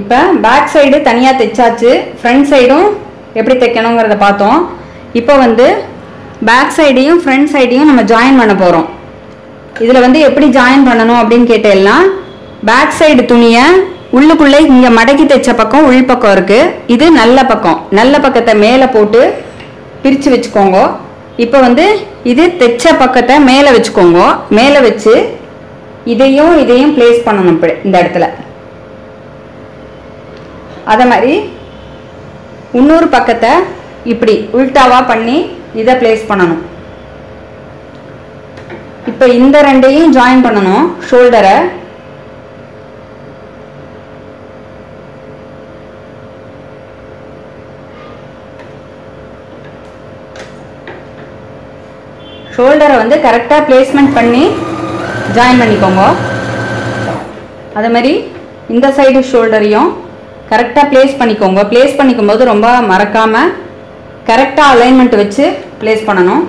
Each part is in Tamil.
இப்போ பேக் சைடு தனியாக தைச்சாச்சு ஃப்ரண்ட் சைடும் எப்படி தைக்கணுங்கிறத பார்த்தோம். இப்போ வந்து பேக் சைடையும் ஃப்ரண்ட் சைடையும் நம்ம ஜாயின் பண்ண போகிறோம் இதில் வந்து எப்படி ஜாயின் பண்ணணும் அப்படின்னு கேட்டேன்னா பேக் சைடு துணியை உள்ளுக்குள்ளே இங்கே மடக்கி தைச்ச பக்கம் உள் பக்கம் இருக்குது இது நல்ல பக்கம். நல்ல பக்கத்தை மேலே போட்டு பிரித்து வச்சுக்கோங்க. இப்போ வந்து இது தைச்ச பக்கத்தை மேலே வச்சுக்கோங்க. மேலே வச்சு இதையும் இதையும் ப்ளேஸ் பண்ணணும் இப்படி இந்த இடத்துல. அதே மாதிரி இன்னொரு பக்கத்தை இப்படி உல்டாவா பண்ணி இதை ப்ளேஸ் பண்ணணும். இப்போ இந்த ரெண்டையும் ஜாயின் பண்ணணும் ஷோல்டரை ஷோல்டரை வந்து கரெக்டாக பிளேஸ்மெண்ட் பண்ணி ஜாயின் பண்ணிக்கோங்க. அதே மாதிரி இந்த சைடு ஷோல்டரையும் கரெக்டாக ப்ளேஸ் பண்ணிக்கோங்க. ப்ளேஸ் பண்ணிக்கும் போது ரொம்ப மறக்காமல் கரெக்டாக அலைன்மெண்ட் வச்சு ப்ளேஸ் பண்ணணும்.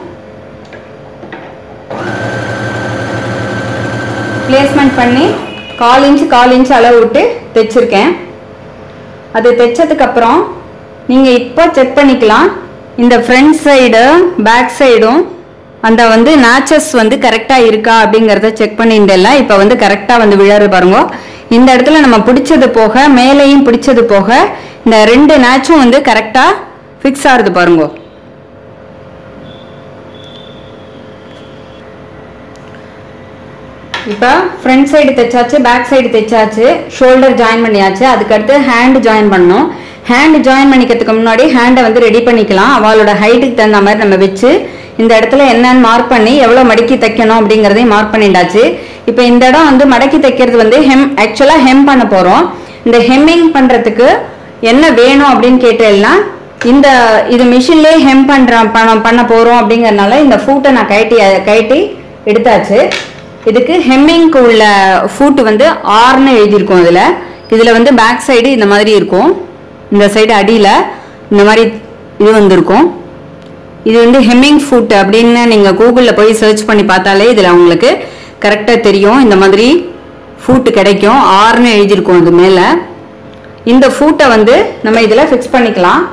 பிளேஸ்மெண்ட் பண்ணி கால் இன்ச் கால் இன்ச்சு அளவு விட்டு தைச்சிருக்கேன். அது தைச்சதுக்கப்புறம் நீங்கள் இப்போ செக் பண்ணிக்கலாம். இந்த ஃப்ரண்ட் சைடு பேக் சைடும் அந்த வந்து நேச்சஸ் வந்து கரெக்டாக இருக்கா அப்படிங்கிறத செக் பண்ணிட்டேல்ல இப்போ வந்து கரெக்டாக வந்து விழாரு பாருங்க. இந்த இடத்துல நம்ம பிடிச்சது போக மேலேயும் பிடிச்சது போக இந்த ரெண்டு நாச்சும் வந்து கரெக்டாக ஃபிக்ஸ் ஆகுது பாருங்க. இப்போ ஃப்ரண்ட் சைடு தைச்சாச்சு பேக் சைடு தைச்சாச்சு ஷோல்டர் ஜாயின் பண்ணியாச்சு. அதுக்கடுத்து ஹேண்ட் ஜாயின் பண்ணோம். ஹேண்ட் ஜாயின் பண்ணிக்கிறதுக்கு முன்னாடி ஹேண்டை வந்து ரெடி பண்ணிக்கலாம். அவளோட ஹைட்டுக்கு தகுந்த மாதிரி நம்ம வச்சு இந்த இடத்துல என்னன்னு மார்க் பண்ணி எவ்வளோ மடிக்கி தைக்கணும் அப்படிங்கிறதையும் மார்க் பண்ணிட்டாச்சு. இப்போ இந்த இடம் வந்து மடக்கி தைக்கிறது வந்து ஹெம் ஆக்சுவலாக ஹெம் பண்ண போகிறோம் இந்த ஹெம்மிங் பண்ணுறதுக்கு என்ன வேணும் அப்படின்னு கேட்டேன்னா இந்த இது மிஷின்லேயே ஹெம் பண்ணுற பண்ண பண்ண போகிறோம் அப்படிங்கறதுனால இந்த ஃபூட்டை நான் கழட்டி கழட்டி எடுத்தாச்சு. இதுக்கு ஹெம்மிங்க்கு உள்ள ஃபூட்டு வந்து ஆர்னு எழுதியிருக்கும் இதில். இதில் வந்து பேக் சைடு இந்த மாதிரி இருக்கும். இந்த சைடு அடியில் இந்த மாதிரி இது வந்திருக்கும். இது வந்து ஹெம்மிங் ஃபுட் அப்படின்னு நீங்கள் கூகுளில் போய் சர்ச் பண்ணி பார்த்தாலே இதில் உங்களுக்கு கரெக்டாக தெரியும். இந்த மாதிரி ஃபூட்டு கிடைக்கும். ஆறுன்னு எழுதியிருக்கும் அது மேலே. இந்த ஃபூட்டை வந்து நம்ம இதில் ஃபிக்ஸ் பண்ணிக்கலாம்.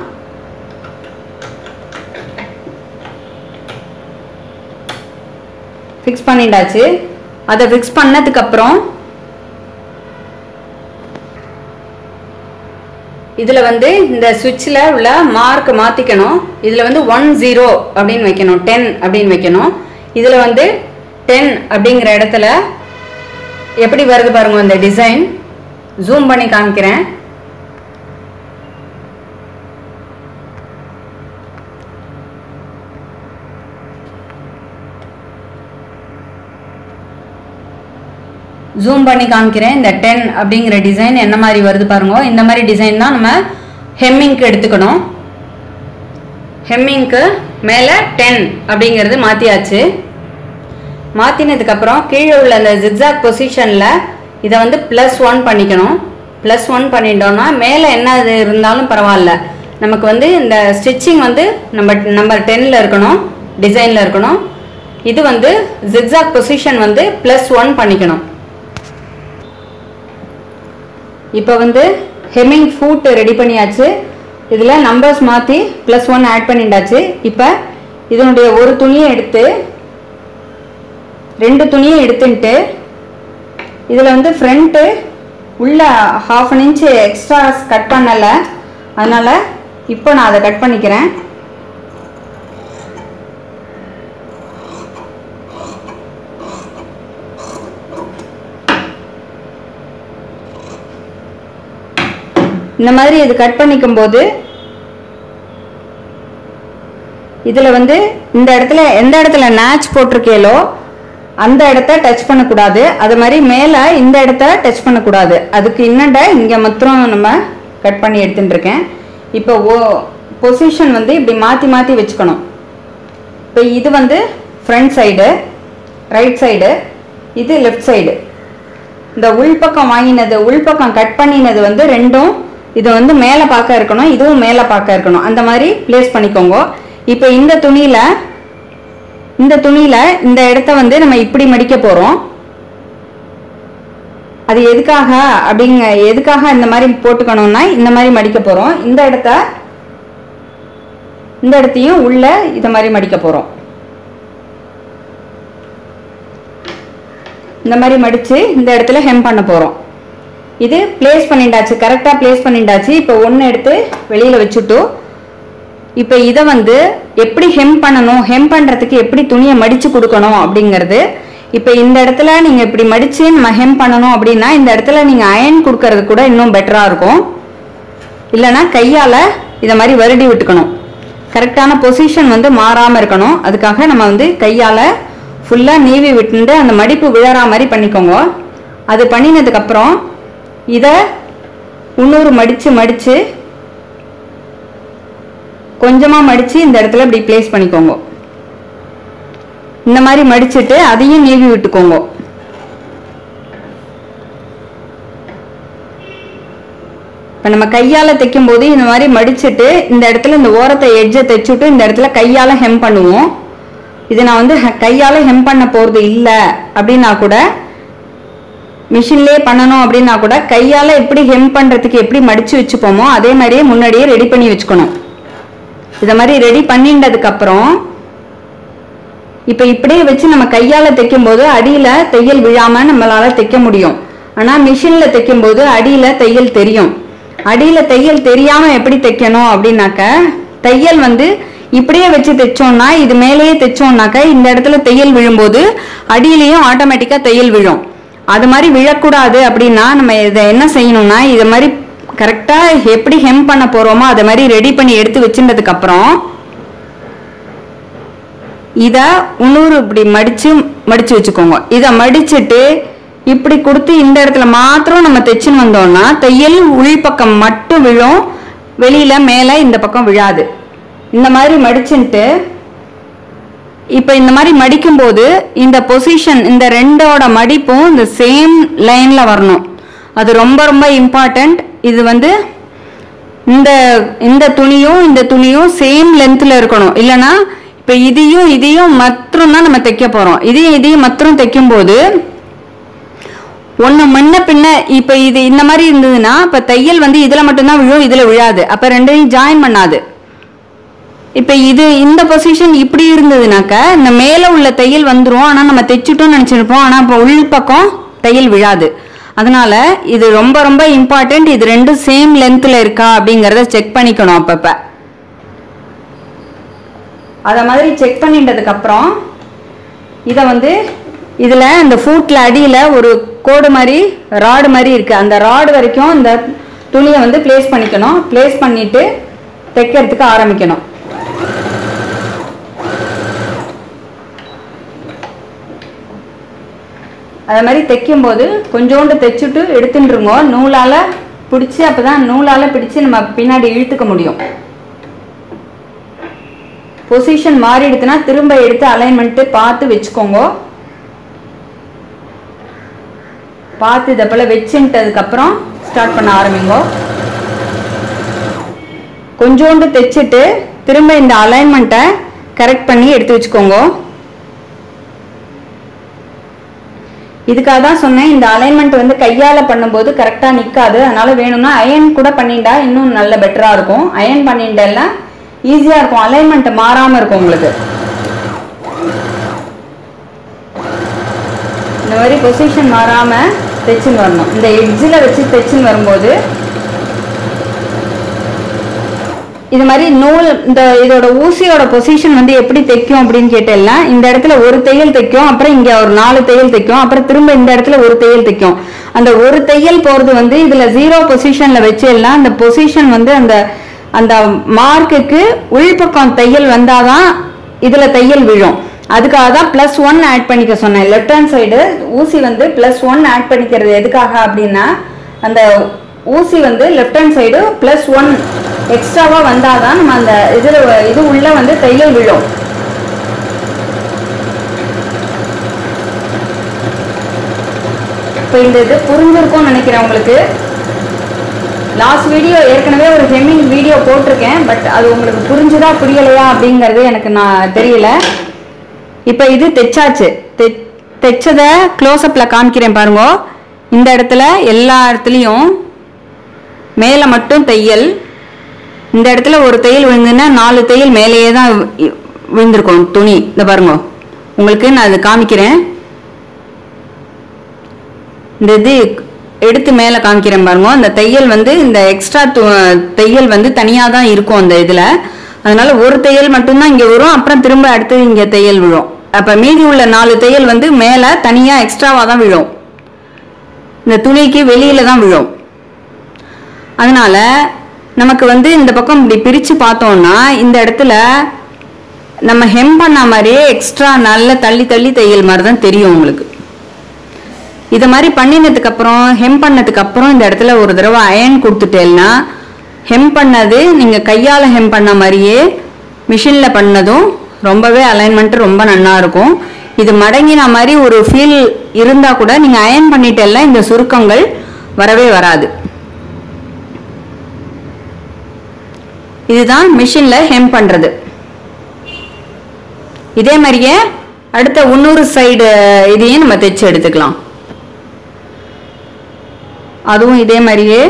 ஃபிக்ஸ் பண்ணிட்டாச்சு. அதை ஃபிக்ஸ் பண்ணதுக்கப்புறம் இதில் வந்து இந்த சுவிட்சில் உள்ள மார்க் மாற்றிக்கணும் இதில் வந்து ஒன் ஜீரோ அப்படின்னு வைக்கணும். டென் அப்படின்னு வைக்கணும். இதில் வந்து டென் அப்படிங்கிற இடத்துல எப்படி வருது பாருங்க இந்த டிசைன் ஜூம் பண்ணி காமிக்கிறேன். ஜூம் பண்ணி காமிக்கிறேன். இந்த டென் அப்படிங்கிற டிசைன் என்ன மாதிரி வருது பாருங்க. இந்த மாதிரி டிசைன் தான் நம்ம ஹெம்மிங்க்கு எடுத்துக்கணும். ஹெம்மிங்க்கு மேலே டென் அப்படிங்கிறது மாற்றியாச்சு மாற்றினதுக்கப்புறம் கீழே உள்ள அந்த ஜிக்ஸாக் பொசிஷனில் இதை வந்து ப்ளஸ் ஒன் பண்ணிக்கணும். ப்ளஸ் ஒன் பண்ணிட்டோம்னா மேலே என்ன இது இருந்தாலும் பரவாயில்ல. நமக்கு வந்து இந்த ஸ்டிச்சிங் வந்து நம்ம நம்பர் டென்னில் இருக்கணும் டிசைனில் இருக்கணும். இது வந்து ஜிக்ஸாக் பொசிஷன் வந்து ப்ளஸ் ஒன் பண்ணிக்கணும். இப்போ வந்து ஹெமிங் ஃபூட் ரெடி பண்ணியாச்சு. இதில் நம்பர்ஸ் மாற்றி ப்ளஸ் ஒன் ஆட் பண்ணிட்டாச்சு. இப்போ இதனுடைய ஒரு துணியை எடுத்து ரெண்டு துணியை எடுத்துட்டு இதில் வந்து ஃப்ரண்ட்டு உள்ள half an inch extra cut பண்ணலை. அதனால் இப்போ நான் அதை கட் பண்ணிக்கிறேன். இந்த மாதிரி இது கட் பண்ணிக்கும் போது இதில் வந்து இந்த இடத்துல எந்த இடத்துல நேச் போட்டிருக்கேலோ அந்த இடத்த டச் பண்ணக்கூடாது. அது மாதிரி மேலே இந்த இடத்த டச் பண்ணக்கூடாது. அதுக்கு இன்னண்ட இங்கே மாத்திரம் நம்ம கட் பண்ணி எடுத்துட்டுருக்கேன். இப்போ ஓ பொசிஷன் வந்து இப்படி மாற்றி மாற்றி வச்சுக்கணும். இப்போ இது வந்து ஃப்ரண்ட் சைடு ரைட் சைடு இது லெஃப்ட் சைடு இந்த உள்பக்கம் வாங்கினது உள்பக்கம் கட் பண்ணினது வந்து ரெண்டும் இது வந்து மேலே பார்க்க இருக்கணும் இதுவும் மேலே பார்க்க இருக்கணும். அந்த மாதிரி ப்ளேஸ் பண்ணிக்கோங்க. இப்போ இந்த துணியில் இந்த துணியில் இந்த இடத்த வந்து நம்ம இப்படி மடிக்க போகிறோம் அது எதுக்காக அப்படிங்க எதுக்காக இந்த மாதிரி போட்டுக்கணும்னா இந்த மாதிரி மடிக்க போகிறோம் இந்த இடத்த இந்த இடத்தையும் உள்ள இதை மாதிரி மடிக்க போகிறோம் இந்த மாதிரி மடித்து இந்த இடத்துல ஹெம் பண்ண போகிறோம் இது ப்ளேஸ் பண்ணிண்டாச்சு கரெக்டாக ப்ளேஸ் பண்ணிண்டாச்சு. இப்போ ஒன்று எடுத்து வெளியில் வச்சுட்டோம். இப்போ இதை வந்து எப்படி ஹெம் பண்ணணும்? ஹெம் பண்ணுறதுக்கு எப்படி துணியை மடித்து கொடுக்கணும் அப்படிங்கிறது. இப்போ இந்த இடத்துல நீங்கள் இப்படி மடித்து நம்ம ஹெம் பண்ணணும் அப்படின்னா இந்த இடத்துல நீங்கள் அயன் கொடுக்கறது கூட இன்னும் பெட்டராக இருக்கும். இல்லைன்னா கையால் இதை மாதிரி வருடி விட்டுக்கணும். கரெக்டான பொசிஷன் வந்து மாறாமல் இருக்கணும். அதுக்காக நம்ம வந்து கையால் ஃபுல்லாக நீவி விட்டுட்டு அந்த மடிப்பு விழறா மாதிரி பண்ணிக்கோங்க. அது பண்ணினதுக்கப்புறம் இதை இன்னொரு மடித்து மடித்து கொஞ்சமாக மடித்து இந்த இடத்துல இப்படி ப்ளேஸ் பண்ணிக்கோங்க. இந்த மாதிரி மடிச்சுட்டு அதையும் நீவி விட்டுக்கோங்க. இப்போ நம்ம கையால் தைக்கும் போது இந்த மாதிரி மடிச்சுட்டு இந்த இடத்துல இந்த ஓரத்தை எட்ஜை தைச்சுட்டு இந்த இடத்துல கையால் ஹெம் பண்ணுவோம். இது நான் வந்து கையால் ஹெம் பண்ண போகிறது இல்லை அப்படின்னா கூட மிஷின்லேயே பண்ணணும் அப்படின்னா கூட கையால் எப்படி ஹெம் பண்ணுறதுக்கு எப்படி மடித்து வச்சுப்போமோ அதே மாதிரியே முன்னாடியே ரெடி பண்ணி வச்சுக்கணும். இதை மாதிரி ரெடி பண்ணிட்டதுக்கப்புறம் இப்போ இப்படியே வச்சு நம்ம கையால் தைக்கும்போது அடியில் தையல் விழாமல் நம்மளால் தைக்க முடியும். ஆனால் மிஷினில் தைக்கும்போது அடியில் தையல் தெரியும். அடியில் தையல் தெரியாமல் எப்படி தைக்கணும் அப்படின்னாக்க தையல் வந்து இப்படியே வச்சு தைச்சோம்னா இது மேலேயே தைச்சோம்னாக்க இந்த இடத்துல தையல் விழும்போது அடியிலையும் ஆட்டோமேட்டிக்காக தையல் விழும். அது மாதிரி விழக்கூடாது அப்படின்னா நம்ம இதை என்ன செய்யணும்னா இதை மாதிரி கரெக்டாக எப்படி ஹெம் பண்ண போகிறோமோ அதை மாதிரி ரெடி பண்ணி எடுத்து வச்சுட்டதுக்கப்புறம் இதை இன்னொரு இப்படி மடித்து மடித்து வச்சுக்கோங்க. இதை மடிச்சுட்டு இப்படி கொடுத்து இந்த இடத்துல மாத்திரம் நம்ம தைச்சுன்னு வந்தோம்னா தையல் உள்பக்கம் மட்டும் விழும் வெளியில் மேலே இந்த பக்கம் விழாது. இந்த மாதிரி மடிச்சுன்ட்டு இப்போ இந்த மாதிரி மடிக்கும்போது இந்த பொசிஷன் இந்த ரெண்டோட மடிப்பும் இந்த சேம் லைனில் வரணும். அது ரொம்ப ரொம்ப இம்பார்ட்டண்ட் இது வந்து இந்த இந்த துணியும் இந்த துணியும் சேம் லென்த்தில் இருக்கணும். இல்லைன்னா இப்போ இதையும் இதையும் மற்றும் தான் நம்ம தைக்க போகிறோம் இதையும் இதையும் மற்றும் தைக்கும்போது ஒன்று முன்ன பின்ன இப்போ இது இந்த மாதிரி இருந்ததுன்னா இப்போ தையல் வந்து இதில் மட்டும்தான் விழும் இதில் விழாது. அப்போ ரெண்டையும் ஜாயின் பண்ணாது. இப்போ இது இந்த பொசிஷன் இப்படி இருந்ததுனாக்க இந்த மேலே உள்ள தையல் வந்துடும் ஆனால் நம்ம தைச்சிட்டோம்னு நினச்சிருப்போம். ஆனால் இப்போ உள் பக்கம் தையல் விழாது. அதனால இது ரொம்ப ரொம்ப இம்பார்ட்டண்ட் இது ரெண்டும் சேம் லென்த்தில் இருக்கா அப்படிங்கிறத செக் பண்ணிக்கணும் அப்பப்போ. அதை மாதிரி செக் பண்ணிட்டதுக்கப்புறம் இதை வந்து இதில் இந்த ஃபூட்டில் அடியில் ஒரு கோடு மாதிரி ராடு மாதிரி இருக்குது அந்த ராடு வரைக்கும் இந்த துணியை வந்து ப்ளேஸ் பண்ணிக்கணும். ப்ளேஸ் பண்ணிவிட்டு தைக்கிறதுக்கு ஆரம்பிக்கணும். அது மாதிரி தைக்கும்போது கொஞ்சோண்டு தைச்சுட்டு எடுத்துட்டுருங்க. நூலால் பிடிச்சி அப்போ தான் நூலால் பிடிச்சி நம்ம பின்னாடி இழுத்துக்க முடியும். பொசிஷன் மாறிடுதுன்னா திரும்ப எடுத்து அலைன்மெண்ட்டு பார்த்து வச்சுக்கோங்க. பார்த்து இதை போல் வச்சுட்டதுக்கப்புறம் ஸ்டார்ட் பண்ண ஆரம்பிங்கோ. கொஞ்சோண்டு தைச்சிட்டு திரும்ப இந்த அலைன்மெண்ட்டை கரெக்ட் பண்ணி எடுத்து வச்சுக்கோங்க. இதுக்காக தான் சொன்னேன் இந்த அலைன்மெண்ட் வந்து கையால் பண்ணும்போது கரெக்டாக நிற்காது அதனால் வேணும்னா அயன் கூட பண்ணிட்டா இன்னும் நல்ல பெட்டராக இருக்கும். அயன் பண்ணிட்டெல்லாம் ஈஸியாக இருக்கும். அலைன்மெண்ட் மாறாமல் இருக்கும் உங்களுக்கு. இந்த மாதிரி பொசிஷன் மாறாமல் தைச்சின்னு வரணும். இந்த எட்ஜில் வச்சு தைச்சின்னு வரும்போது இது மாதிரி நூல் இந்த இதோட ஊசியோட பொசிஷன் வந்து எப்படி தைக்கும் அப்படின்னு கேட்டேன்னா இந்த இடத்துல ஒரு தையல் தைக்கும் அப்புறம் இங்க ஒரு நாலு தையல் தைக்கும் அப்புறம் திரும்ப இந்த இடத்துல ஒரு தையல் தைக்கும். அந்த ஒரு தையல் போறது வந்து இதுல ஜீரோ பொசிஷன்ல வச்செல்லாம் அந்த பொசிஷன் வந்து அந்த அந்த மார்க்குக்கு உள்பக்கம் தையல் வந்தாதான் இதுல தையல் விழும். அதுக்காக தான் ப்ளஸ் ஒன் ஆட் பண்ணிக்க சொன்னேன். லெஃப்ட் ஹேண்ட் சைடு ஊசி வந்து ப்ளஸ் ஒன் ஆட் பண்ணிக்கிறது எதுக்காக அப்படின்னா அந்த ஊசி வந்து left hand side plus one எக்ஸ்ட்ராவாக வந்தால் தான் நம்ம அந்த இதில் இது உள்ளே வந்து தையல் விழும். இப்போ இந்த இது புரிஞ்சிருக்கும்னு நினைக்கிறேன் உங்களுக்கு. லாஸ்ட் வீடியோ ஏற்கனவே ஒரு ஹெம்மிங் வீடியோ போட்டிருக்கேன் பட் அது உங்களுக்கு புரிஞ்சுதா புரியலையா அப்படிங்கிறது எனக்கு நான் தெரியல. இப்போ இது தைச்சாச்சு. தை தைச்சதை க்ளோஸ்அப்பில் காமிக்கிறேன் பாருங்க. இந்த இடத்துல எல்லா இடத்துலையும் மேலே மட்டும் தையல். இந்த இடத்துல ஒரு தையல் விழுந்துன்னா நாலு தையல் மேலேயே தான் விழுந்திருக்கும் துணி. இந்த பாருங்க. உங்களுக்கு நான் அதை காமிக்கிறேன். இந்த இது எடுத்து மேலே காமிக்கிறேன் பாருங்க. அந்த தையல் வந்து இந்த எக்ஸ்ட்ரா தையல் வந்து தனியாக தான் இருக்கும் அந்த இதில். அதனால ஒரு தையல் மட்டும்தான் இங்கே வரும். அப்புறம் திரும்ப அடுத்து இங்கே தையல் விழும். அப்போ மீதி உள்ள நாலு தையல் வந்து மேலே தனியாக எக்ஸ்ட்ராவாக தான் விழும். இந்த துணிக்கு வெளியில தான் விழும். அதனால நமக்கு வந்து இந்த பக்கம் இப்படி பிரித்து பார்த்தோம்னா இந்த இடத்துல நம்ம ஹெம் பண்ண மாதிரியே எக்ஸ்ட்ரா நல்ல தள்ளி தள்ளி தையல் மாதிரி தான் தெரியும் உங்களுக்கு. இதை மாதிரி பண்ணினதுக்கு அப்புறம் ஹெம் பண்ணதுக்கு அப்புறம் இந்த இடத்துல ஒரு தடவை அயன் கொடுத்துட்டேன்னா ஹெம் பண்ணது நீங்கள் கையால் ஹெம் பண்ண மாதிரியே மிஷினில் பண்ணதும் ரொம்பவே அலைன்மெண்ட் ரொம்ப நல்லா இருக்கும். இது மடங்கின மாதிரி ஒரு ஃபீல் இருந்தால் கூட நீங்கள் அயன் பண்ணிட்டேல்ல இந்த சுருக்கங்கள் வரவே வராது. இதுதான் மிஷினில் ஹெம் பண்ணுறது இதே மாதிரியே அடுத்த இன்னொரு சைடு இதையும் நம்ம தைச்சு எடுத்துக்கலாம். அதுவும் இதே மாதிரியே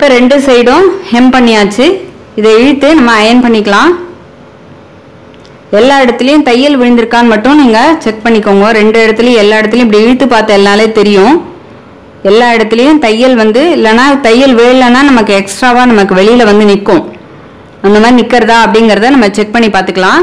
இப்போ ரெண்டு சைடும் ஹெம் பண்ணியாச்சு. இதை இழுத்து நம்ம அயன் பண்ணிக்கலாம். எல்லா இடத்துலையும் தையல் விழுந்திருக்கான்னு மட்டும் நீங்கள் செக் பண்ணிக்கோங்க. ரெண்டு இடத்துலையும் எல்லா இடத்துலையும் இப்படி இழுத்து பார்த்த எல்லாலே தெரியும். எல்லா இடத்துலையும் தையல் வந்து இல்லைன்னா தையல் வேலைன்னா நமக்கு எக்ஸ்ட்ராவாக நமக்கு வெளியில் வந்து நிற்கும். அந்த மாதிரி நிற்கிறதா அப்படிங்கிறத நம்ம செக் பண்ணி பார்த்துக்கலாம்.